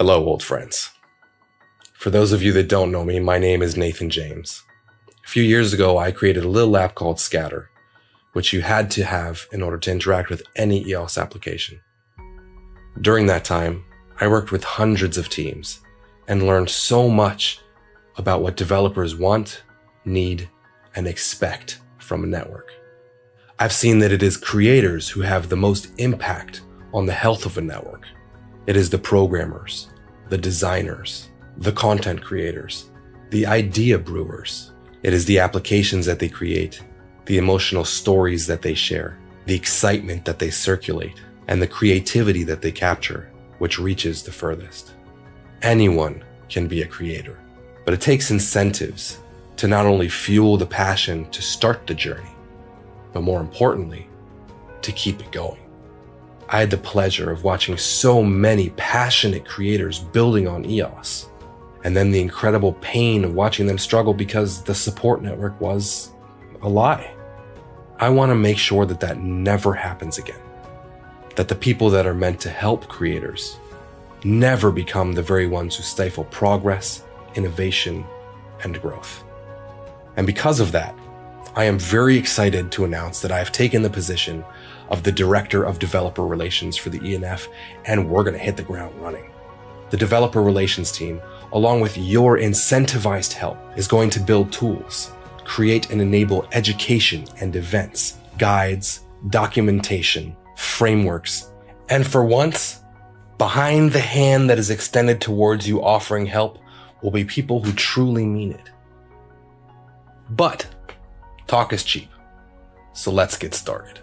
Hello, old friends. For those of you that don't know me, my name is Nathan James. A few years ago, I created a little app called Scatter, which you had to have in order to interact with any EOS application. During that time, I worked with hundreds of teams and learned so much about what developers want, need, and expect from a network. I've seen that it is creators who have the most impact on the health of a network. It is the programmers, the designers, the content creators, the idea brewers. It is the applications that they create, the emotional stories that they share, the excitement that they circulate, and the creativity that they capture, which reaches the furthest. Anyone can be a creator, but it takes incentives to not only fuel the passion to start the journey, but more importantly, to keep it going. I had the pleasure of watching so many passionate creators building on EOS, and then the incredible pain of watching them struggle because the support network was a lie. I want to make sure that that never happens again. That the people that are meant to help creators never become the very ones who stifle progress, innovation, and growth. And because of that, I am very excited to announce that I have taken the position of the Director of Developer Relations for the ENF, and we're going to hit the ground running. The Developer Relations team, along with your incentivized help, is going to build tools, create and enable education and events, guides, documentation, frameworks, and for once, behind the hand that is extended towards you offering help will be people who truly mean it. But talk is cheap. So let's get started.